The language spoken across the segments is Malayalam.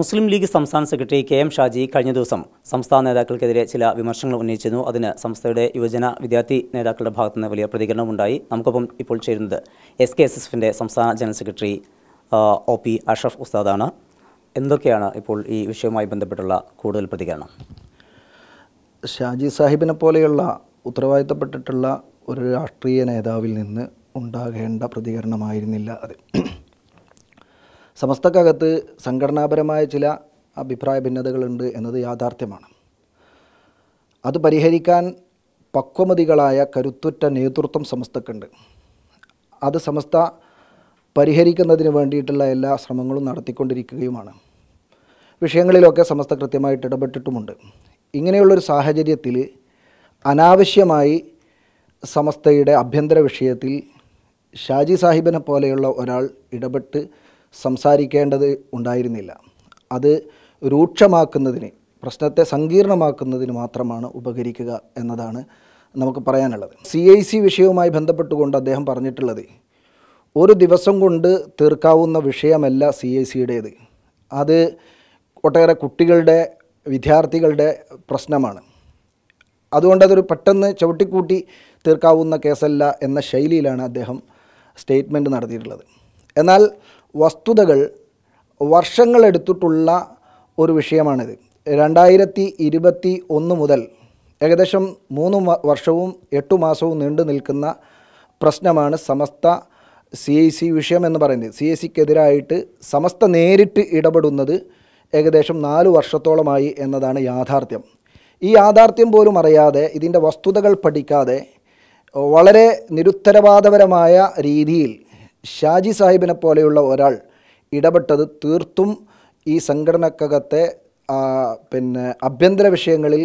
മുസ്ലിം ലീഗ് സംസ്ഥാന സെക്രട്ടറി കെ എം ഷാജി കഴിഞ്ഞ ദിവസം സംസ്ഥാന നേതാക്കൾക്കെതിരെ ചില വിമർശനങ്ങൾ ഉന്നയിച്ചിരുന്നു. അതിന് സംസ്ഥയുടെ യുവജന വിദ്യാർത്ഥി നേതാക്കളുടെ ഭാഗത്തുനിന്ന് വലിയ പ്രതികരണമുണ്ടായി നമുക്കൊപ്പം ഇപ്പോൾ ചേരുന്നത് എസ് കെ എസ് എഫിന്റെ സംസ്ഥാന general secretary O P Ashraf ഉസ്താദാണ്. എന്തൊക്കെയാണ് ഇപ്പോൾ ഈ വിഷയവുമായി ബന്ധപ്പെട്ടുള്ള കൂടുതൽ പ്രതികരണം? ഷാജി സാഹിബിനെ പോലെയുള്ള ഉത്തരവാദിത്തപ്പെട്ടിട്ടുള്ള ഒരു രാഷ്ട്രീയ നേതാവിൽ നിന്ന് ഉണ്ടാകേണ്ട പ്രതികരണമായിരുന്നില്ല അത്. സമസ്തക്കകത്ത് സംഘടനാപരമായ ചില അഭിപ്രായ ഭിന്നതകളുണ്ട് എന്നത് യാഥാർത്ഥ്യമാണ്. അത് പരിഹരിക്കാൻ പക്വമതികളായ കരുത്തുറ്റ നേതൃത്വം സമസ്തക്കുണ്ട്. അത് സമസ്ത പരിഹരിക്കുന്നതിന് വേണ്ടിയിട്ടുള്ള എല്ലാ ശ്രമങ്ങളും നടത്തിക്കൊണ്ടിരിക്കുകയുമാണ്. വിഷയങ്ങളിലൊക്കെ സമസ്ത കൃത്യമായിട്ട് ഇടപെട്ടിട്ടുമുണ്ട്. ഇങ്ങനെയുള്ളൊരു സാഹചര്യത്തിൽ അനാവശ്യമായി സമസ്തയുടെ ആഭ്യന്തര വിഷയത്തിൽ ഷാജി സാഹിബിനെ പോലെയുള്ള ഒരാൾ ഇടപെട്ട് സംസാരിക്കേണ്ടത് ഉണ്ടായിരുന്നില്ല. അത് രൂക്ഷമാക്കുന്നതിന് പ്രശ്നത്തെ സങ്കീർണമാക്കുന്നതിന് മാത്രമാണ് ഉപകരിക്കുക എന്നതാണ് നമുക്ക് പറയാനുള്ളത്. സി ഐ സി വിഷയവുമായി ബന്ധപ്പെട്ടുകൊണ്ട് അദ്ദേഹം പറഞ്ഞിട്ടുള്ളത് ഒരു ദിവസം കൊണ്ട് തീർക്കാവുന്ന വിഷയമല്ല സി ഐ സിയുടേത് അത് ഒട്ടേറെ കുട്ടികളുടെ വിദ്യാർത്ഥികളുടെ പ്രശ്നമാണ്. അതുകൊണ്ട് അതൊരു പെട്ടെന്ന് ചവിട്ടിക്കൂട്ടി തീർക്കാവുന്ന കേസല്ല എന്ന ശൈലിയിലാണ് അദ്ദേഹം സ്റ്റേറ്റ്മെന്റ് നടത്തിയിട്ടുള്ളത്. എന്നാൽ വസ്തുതകൾ വർഷങ്ങളെടുത്തിട്ടുള്ള ഒരു വിഷയമാണിത്. രണ്ടായിരത്തി ഇരുപത്തി ഒന്ന് മുതൽ ഏകദേശം മൂന്ന് വർഷവും എട്ടു മാസവും നീണ്ടു നിൽക്കുന്ന പ്രശ്നമാണ് സമസ്ത സി ഐ സി വിഷയം എന്ന് പറയുന്നത്. സി ഐ സിക്കെതിരായിട്ട് സമസ്ത നേരിട്ട് ഇടപെടുന്നത് ഏകദേശം നാല് വർഷത്തോളമായി എന്നതാണ് യാഥാർത്ഥ്യം. ഈ യാഥാർത്ഥ്യം പോലും അറിയാതെ ഇതിന്റെ വസ്തുതകൾ പഠിക്കാതെ വളരെ നിരുത്തരവാദപരമായ രീതിയിൽ ഷാജി സാഹിബിനെ പോലെയുള്ള ഒരാൾ ഇടപെട്ടത് തീർത്തും ഈ സംഘടനക്കകത്തെ പിന്നെ ആഭ്യന്തര വിഷയങ്ങളിൽ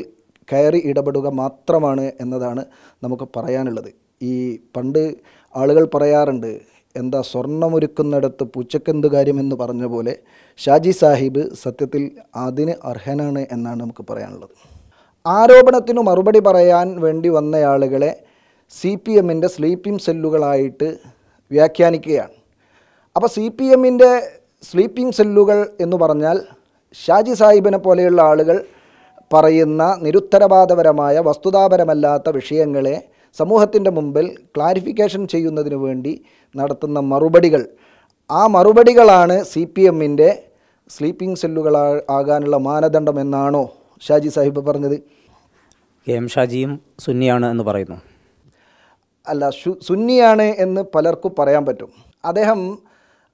കയറി ഇടപെടുക മാത്രമാണ് എന്നതാണ് നമുക്ക് പറയാനുള്ളത്. ഈ പണ്ട് ആളുകൾ പറയാറുണ്ട് എന്താ സ്വർണമൊരുക്കുന്നിടത്ത് പൂച്ചക്കെന്ത് കാര്യം എന്ന് പറഞ്ഞ പോലെ ഷാജി സാഹിബ് സത്യത്തിൽ അതിന് അർഹനാണ് എന്നാണ് നമുക്ക് പറയാനുള്ളത്. ആരോപണത്തിന് മറുപടി പറയാൻ വേണ്ടി വന്നയാളുകളെ സി പി എമ്മിന്റെ സ്ലീപ്പിംഗ് സെല്ലുകളായിട്ട് വ്യാഖ്യാനിക്കുകയാണ്. അപ്പോൾ സി പി എമ്മിന്റെ സ്ലീപ്പിംഗ് സെല്ലുകൾ എന്ന് പറഞ്ഞാൽ ഷാജി സാഹിബിനെ പോലെയുള്ള ആളുകൾ പറയുന്ന നിരുത്തരവാദപരമായ വസ്തുതാപരമല്ലാത്ത വിഷയങ്ങളെ സമൂഹത്തിന്റെ മുമ്പിൽ ക്ലാരിഫിക്കേഷൻ ചെയ്യുന്നതിന് വേണ്ടി നടത്തുന്ന മറുപടികൾ. ആ മറുപടികളാണ് സി പി എമ്മിന്റെ സ്ലീപ്പിംഗ് സെല്ലുകൾ ആകാനുള്ള മാനദണ്ഡം എന്നാണോ ഷാജി സാഹിബ് പറഞ്ഞത്? കെ എം ഷാജിയും സുന്നിയാണ് എന്ന് പറയുന്നു. അല്ല സുന്നിയാണ് എന്ന് പലർക്കും പറയാൻ പറ്റും. അദ്ദേഹം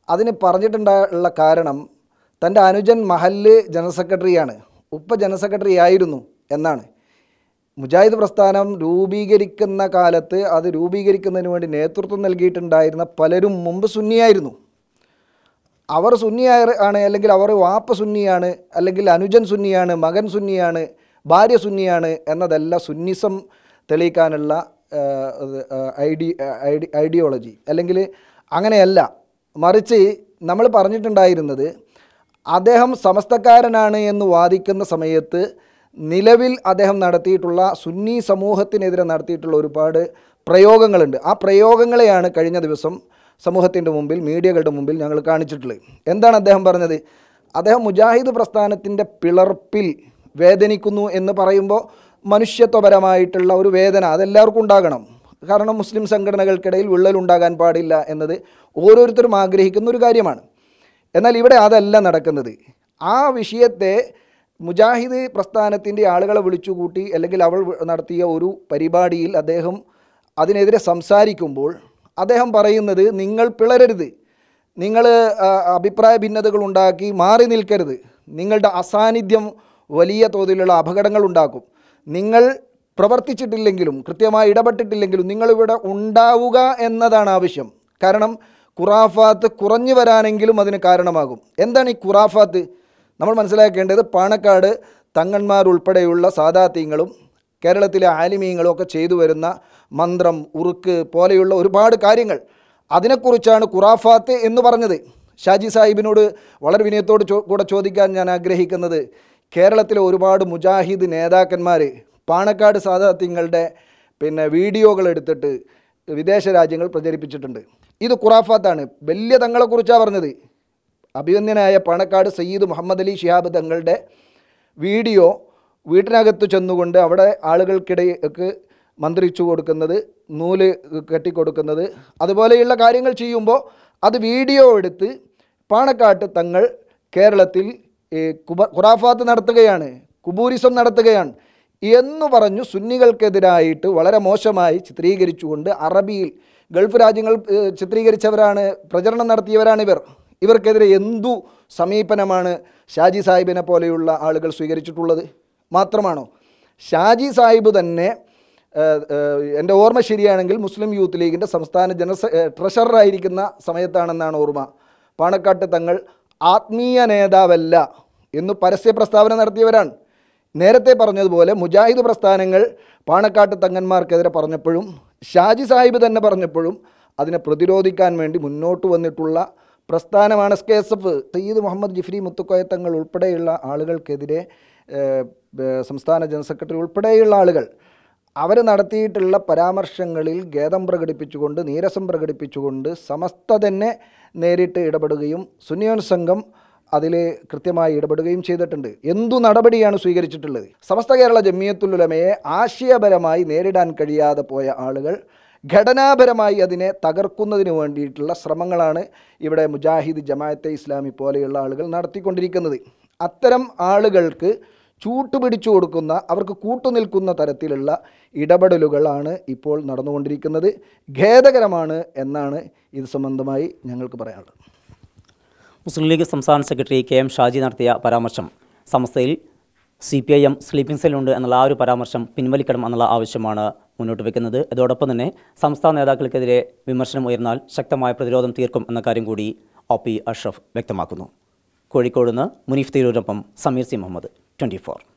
അതിന് പറഞ്ഞിട്ടുള്ള കാരണം തന്റെ അനുജൻ മഹല്ല് ജനറൽ സെക്രട്ടറിയാണ്. ഉപ്പ ജനറൽ സെക്രട്ടറി ആയിരുന്നു എന്നാണ്. മുജാഹിദ് പ്രസ്ഥാനം രൂപീകരിക്കുന്ന കാലത്ത് അത് രൂപീകരിക്കുന്നതിന് വേണ്ടി നേതൃത്വം നൽകിയിട്ടുണ്ടായിരുന്ന പലരും മുമ്പ് സുന്നിയായിരുന്നു. അവർ സുന്നിയായ ആണ് അല്ലെങ്കിൽ അവർ വാപ്പ സുന്നിയാണ് അല്ലെങ്കിൽ അനുജൻ സുന്നിയാണ് മകൻ സുന്നിയാണ് ഭാര്യ സുന്നിയാണ് എന്നതല്ല സുന്നിസം തെളിയിക്കാനുള്ള ഐഡി ഐഡി ഐഡിയോളജി. അല്ലെങ്കിൽ അങ്ങനെയല്ല മറിച്ച് നമ്മൾ പറഞ്ഞിട്ടുണ്ടായിരുന്നത് അദ്ദേഹം സമസ്തക്കാരനാണ് എന്ന് വാദിക്കുന്ന സമയത്ത് നിലവിൽ അദ്ദേഹം നടത്തിയിട്ടുള്ള സുന്നി സമൂഹത്തിനെതിരെ നടത്തിയിട്ടുള്ള ഒരുപാട് പ്രയോഗങ്ങളുണ്ട്. ആ പ്രയോഗങ്ങളെയാണ് കഴിഞ്ഞ ദിവസം സമൂഹത്തിന്റെ മുമ്പിൽ മീഡിയകളുടെ മുമ്പിൽ ഞങ്ങൾ കാണിച്ചിട്ടുള്ളത്. എന്താണ് അദ്ദേഹം പറഞ്ഞത്? അദ്ദേഹം മുജാഹിദ് പ്രസ്ഥാനത്തിന്റെ പിളർപ്പിൽ വേദനിക്കുന്നു എന്ന് പറയുമ്പോൾ മനുഷ്യത്വപരമായിട്ടുള്ള ഒരു വേദന അതെല്ലാവർക്കും ഉണ്ടാകണം. കാരണം മുസ്ലിം സംഘടനകൾക്കിടയിൽ വിള്ളലുണ്ടാകാൻ പാടില്ല എന്നത് ഓരോരുത്തരും ആഗ്രഹിക്കുന്ന ഒരു കാര്യമാണ്. എന്നാൽ ഇവിടെ അതല്ല നടക്കുന്നത്. ആ വിഷയത്തെ മുജാഹിദ് പ്രസ്ഥാനത്തിന്റെ ആളുകളെ വിളിച്ചുകൂട്ടി അല്ലെങ്കിൽ അവൾ നടത്തിയ ഒരു പരിപാടിയിൽ അദ്ദേഹം അതിനെതിരെ സംസാരിക്കുമ്പോൾ അദ്ദേഹം പറയുന്നത് നിങ്ങൾ പിളരരുത്. നിങ്ങൾ അഭിപ്രായ ഭിന്നതകൾ ഉണ്ടാക്കി മാറി നിൽക്കരുത്. നിങ്ങളുടെ അസാന്നിധ്യം വലിയ തോതിലുള്ള അപകടങ്ങൾ ഉണ്ടാക്കും. നിങ്ങൾ പ്രവർത്തിച്ചിട്ടില്ലെങ്കിലും കൃത്യമായി ഇടപെട്ടിട്ടില്ലെങ്കിലും നിങ്ങളിവിടെ ഉണ്ടാവുക എന്നതാണ് ആവശ്യം. കാരണം ഖുറാഫാത്ത് കുറഞ്ഞു വരാനെങ്കിലും അതിന് കാരണമാകും. എന്താണ് ഈ ഖുറാഫാത്ത്? നമ്മൾ മനസ്സിലാക്കേണ്ടത് പാണക്കാട് തങ്ങന്മാരുൾപ്പെടെയുള്ള സാദാത്യങ്ങളും കേരളത്തിലെ ആലിമീങ്ങളും ഒക്കെ ചെയ്തു വരുന്ന മന്ത്രം ഉറുക്ക് പോലെയുള്ള ഒരുപാട് കാര്യങ്ങൾ. അതിനെക്കുറിച്ചാണ് ഖുറാഫാത്ത് എന്ന് പറഞ്ഞത്. ഷാജി സാഹിബിനോട് വളരെ വിനയത്തോട് കൂടെ ചോദിക്കാൻ ഞാൻ ആഗ്രഹിക്കുന്നത്. കേരളത്തിലെ ഒരുപാട് മുജാഹിദ് നേതാക്കന്മാർ പാണക്കാട് സാദാത്യങ്ങളുടെ പിന്നെ വീഡിയോകൾ എടുത്തിട്ട് വിദേശ രാജ്യങ്ങൾ പ്രചരിപ്പിച്ചിട്ടുണ്ട്. ഇത് ഖുറാഫാത്താണ്. വലിയ തങ്ങളെക്കുറിച്ചാണ് പറഞ്ഞത്. അഭിവന്യനായ പാണക്കാട് സയ്യിദ് മുഹമ്മദ് അലി ഷിഹാബ് തങ്ങളുടെ വീഡിയോ വീട്ടിനകത്ത് ചെന്നുകൊണ്ട് അവിടെ ആളുകൾക്കിടയ്ക്ക് മന്ത്രിച്ചു കൊടുക്കുന്നത് നൂൽ കെട്ടിക്കൊടുക്കുന്നത് അതുപോലെയുള്ള കാര്യങ്ങൾ ചെയ്യുമ്പോൾ അത് വീഡിയോ എടുത്ത് പാണക്കാട്ട് തങ്ങൾ കേരളത്തിൽ ഖുറാഫാത്ത് നടത്തുകയാണ് കുബൂരിസം നടത്തുകയാണ് എന്ന് പറഞ്ഞു സുന്നികൾക്കെതിരായിട്ട് വളരെ മോശമായി ചിത്രീകരിച്ചുകൊണ്ട് അറബിയിൽ ഗൾഫ് രാജ്യങ്ങൾ ചിത്രീകരിച്ചവരാണ് പ്രചരണം നടത്തിയവരാണ് ഇവർ. ഇവർക്കെതിരെ എന്തു സമീപനമാണ് ഷാജി സാഹിബിനെ പോലെയുള്ള ആളുകൾ സ്വീകരിച്ചിട്ടുള്ളത്? മാത്രമാണോ? ഷാജി സാഹിബ് തന്നെ എന്റെ ഓർമ്മ ശരിയാണെങ്കിൽ മുസ്ലിം യൂത്ത് ലീഗിന്റെ സംസ്ഥാന ജനറൽ ട്രഷററായിരിക്കുന്ന സമയത്താണെന്നാണ് ഓർമ്മ. പാണക്കാട്ട് തങ്ങൾ ആത്മീയ നേതാവല്ല എന്ന് പരസ്യ പ്രസ്താവന നടത്തിയവരാണ്. നേരത്തെ പറഞ്ഞതുപോലെ മുജാഹിദ് പ്രസ്ഥാനങ്ങൾ പാണക്കാട്ട് തങ്ങന്മാർക്കെതിരെ പറഞ്ഞപ്പോഴും ഷാജി സാഹിബ് തന്നെ പറഞ്ഞപ്പോഴും അതിനെ പ്രതിരോധിക്കാൻ വേണ്ടി മുന്നോട്ട് വന്നിട്ടുള്ള പ്രസ്ഥാനമാണ് S K S F Sayyid Muhammad Jifri Muthukoya Thangal ഉൾപ്പെടെയുള്ള ആളുകൾക്കെതിരെ സംസ്ഥാന ജനറൽ സെക്രട്ടറി ഉൾപ്പെടെയുള്ള ആളുകൾ അവർ നടത്തിയിട്ടുള്ള പരാമർശങ്ങളിൽ ഖേദം പ്രകടിപ്പിച്ചുകൊണ്ട് നീരസം പ്രകടിപ്പിച്ചുകൊണ്ട് സമസ്ത തന്നെ നേരിട്ട് ഇടപെടുകയും സുന്നിയോൻ സംഘം അതിൽ കൃത്യമായി ഇടപെടുകയും ചെയ്തിട്ടുണ്ട്. എന്തു നടപടിയാണ് സ്വീകരിച്ചിട്ടുള്ളത്? സമസ്ത കേരള ജമിയത്തുലുലമയെ ആശയപരമായി നേരിടാൻ കഴിയാതെ പോയ ആളുകൾ ഘടനാപരമായി അതിനെ തകർക്കുന്നതിന് വേണ്ടിയിട്ടുള്ള ശ്രമങ്ങളാണ് ഇവിടെ മുജാഹിദ് ജമാഅത്തെ ഇസ്ലാമി പോലെയുള്ള ആളുകൾ നടത്തിക്കൊണ്ടിരിക്കുന്നത്. അത്തരം ആളുകൾക്ക് ചൂട്ടുപിടിച്ചു കൊടുക്കുന്ന അവർക്ക് കൂട്ടുനിൽക്കുന്ന തരത്തിലുള്ള ഇടപെടലുകളാണ് ഇപ്പോൾ നടന്നുകൊണ്ടിരിക്കുന്നത്. ഖേദകരമാണ് എന്നാണ് ഇത് സംബന്ധമായി ഞങ്ങൾക്ക് പറയാനുള്ളത്. മുസ്ലിം ലീഗ് സംസ്ഥാന സെക്രട്ടറി കെ എം ഷാജി നടത്തിയ പരാമർശം സമസ്തയിൽ C P I M sleeping സെല്ലുണ്ട് എന്നുള്ള ആ ഒരു പരാമർശം പിൻവലിക്കണം എന്നുള്ള ആവശ്യമാണ് മുന്നോട്ട് വയ്ക്കുന്നത് അതോടൊപ്പം തന്നെ സംസ്ഥാന നേതാക്കൾക്കെതിരെ വിമർശനം ഉയർന്നാൽ ശക്തമായ പ്രതിരോധം തീർക്കും എന്ന കാര്യം കൂടി ഒ പി അഷ്റഫ് വ്യക്തമാക്കുന്നു. കോഴിക്കോട് നിന്ന് മുനീഫ് തിരൂരൊപ്പം സമീർ സി മുഹമ്മദ്. 24.